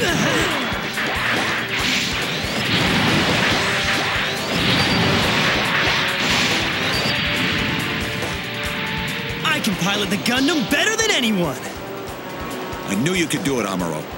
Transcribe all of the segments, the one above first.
I can pilot the Gundam better than anyone! I knew you could do it, Amuro.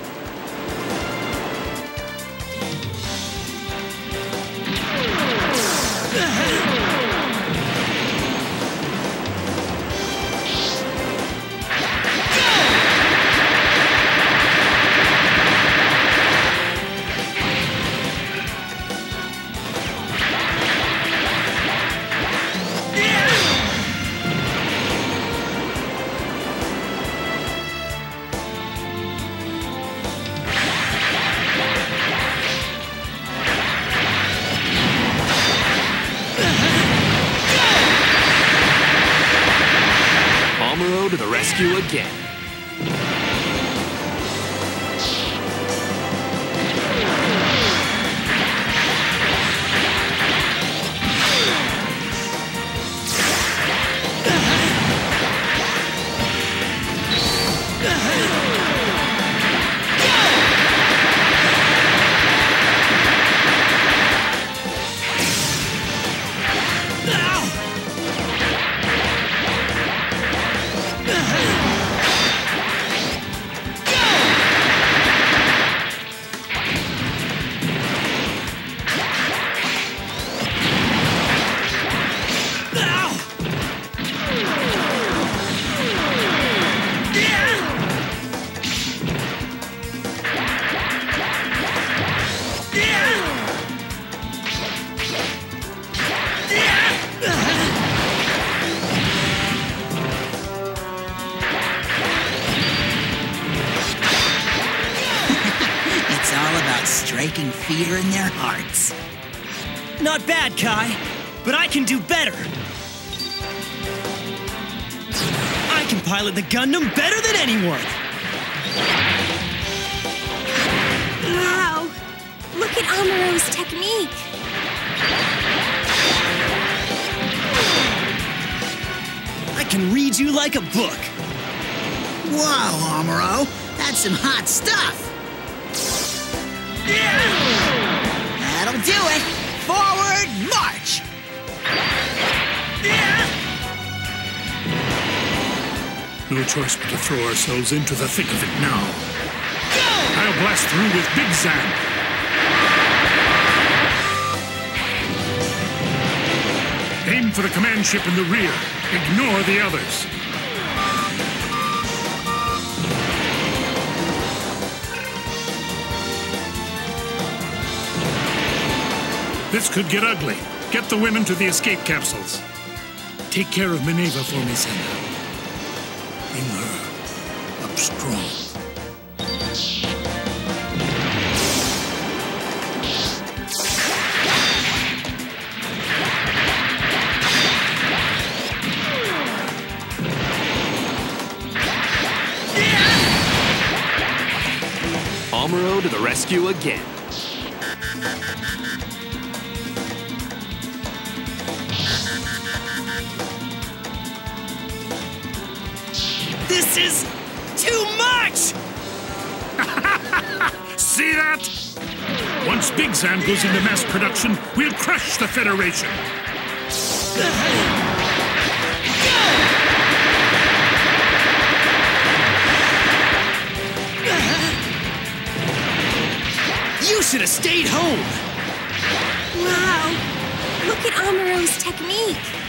To the rescue again. Striking fear in their hearts. Not bad, Kai, but I can do better. I can pilot the Gundam better than anyone! Wow! Look at Amuro's technique! I can read you like a book. Wow, Amuro, that's some hot stuff. That'll do it. Forward march. No choice but to throw ourselves into the thick of it now. Go! I'll blast through with Big Zam. Aim for the command ship in the rear. Ignore the others. This could get ugly. Get the women to the escape capsules. Take care of Mineva for me, Zenna. Bring her up strong. Amuro to the rescue again. This is too much! See that? Once Big Zam goes into mass production, we'll crush the Federation. You should have stayed home! Wow! Look at Amuro's technique!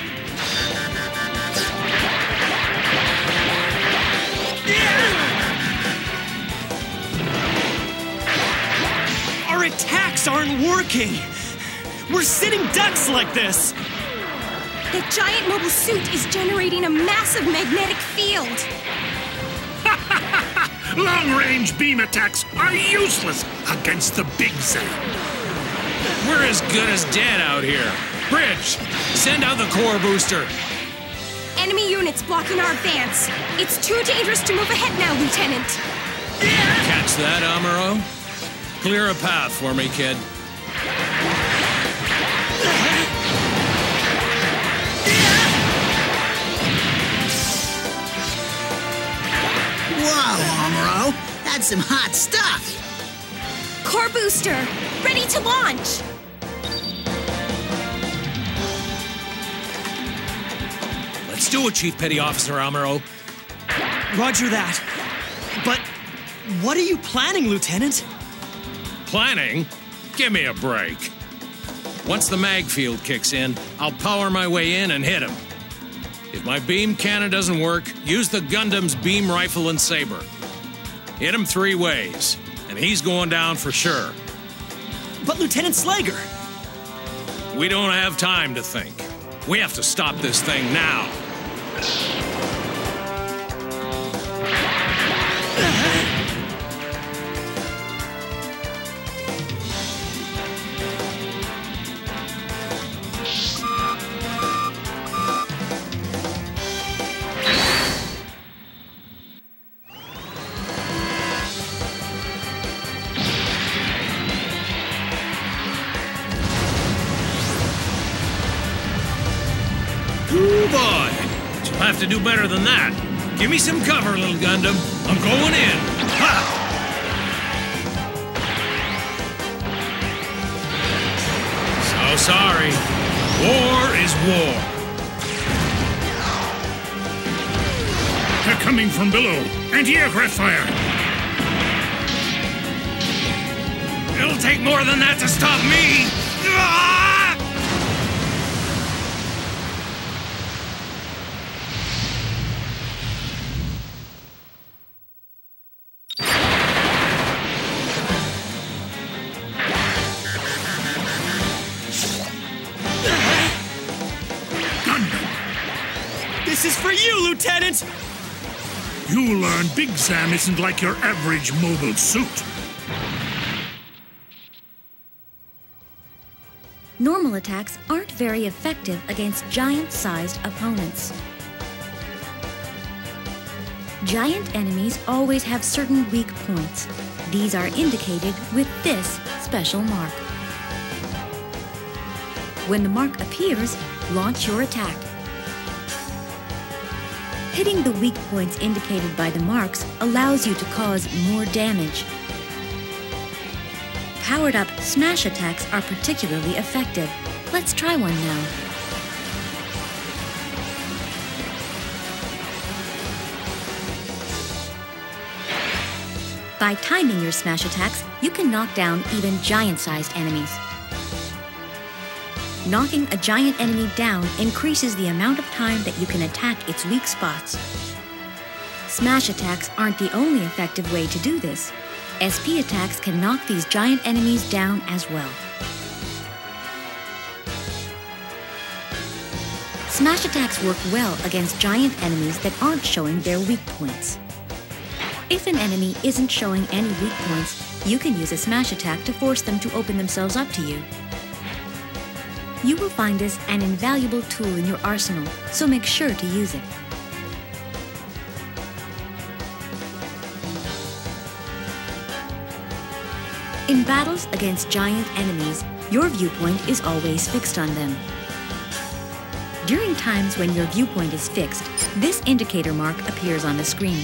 Our attacks aren't working! We're sitting ducks like this! The giant mobile suit is generating a massive magnetic field! Long range beam attacks are useless against the Big Zam. We're as good as dead out here. Bridge, send out the core booster. Enemy units blocking our advance. It's too dangerous to move ahead now, Lieutenant. Catch that, Amuro? Clear a path for me, kid. Whoa, Amuro, that's some hot stuff. Core booster, ready to launch! Let's do it, Chief Petty Officer Amuro. Roger that. But what are you planning, Lieutenant? Planning? Give me a break. Once the mag field kicks in, I'll power my way in and hit him. If my beam cannon doesn't work, use the Gundam's beam rifle and saber. Hit him three ways, and he's going down for sure. But Lieutenant Sleggar! We don't have time to think. We have to stop this thing now. Have to do better than that. Give me some cover, little Gundam. I'm going in. Ha! So sorry. War is war. They're coming from below. Anti-aircraft fire. It'll take more than that to stop me. Ah! This is for you, Lieutenant! You learn Big Zam isn't like your average mobile suit. Normal attacks aren't very effective against giant-sized opponents. Giant enemies always have certain weak points. These are indicated with this special mark. When the mark appears, launch your attack. Hitting the weak points indicated by the marks allows you to cause more damage. Powered up smash attacks are particularly effective. Let's try one now. By timing your smash attacks, you can knock down even giant-sized enemies. Knocking a giant enemy down increases the amount of time that you can attack its weak spots. Smash attacks aren't the only effective way to do this. SP attacks can knock these giant enemies down as well. Smash attacks work well against giant enemies that aren't showing their weak points. If an enemy isn't showing any weak points, you can use a smash attack to force them to open themselves up to you. You will find this an invaluable tool in your arsenal, so make sure to use it. In battles against giant enemies, your viewpoint is always fixed on them. During times when your viewpoint is fixed, this indicator mark appears on the screen.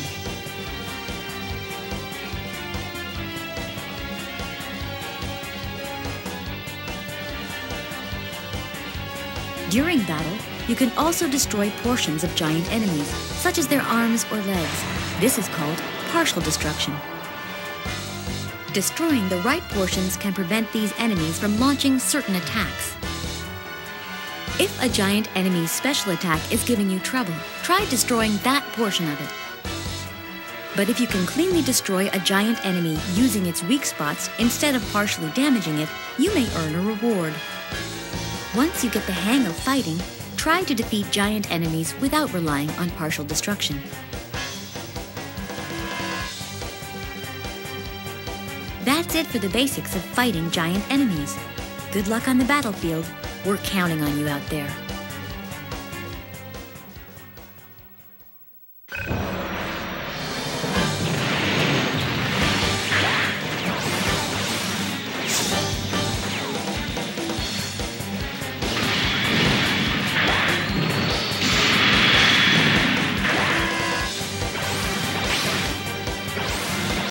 During battle, you can also destroy portions of giant enemies, such as their arms or legs. This is called partial destruction. Destroying the right portions can prevent these enemies from launching certain attacks. If a giant enemy's special attack is giving you trouble, try destroying that portion of it. But if you can cleanly destroy a giant enemy using its weak spots instead of partially damaging it, you may earn a reward. Once you get the hang of fighting, try to defeat giant enemies without relying on partial destruction. That's it for the basics of fighting giant enemies. Good luck on the battlefield. We're counting on you out there.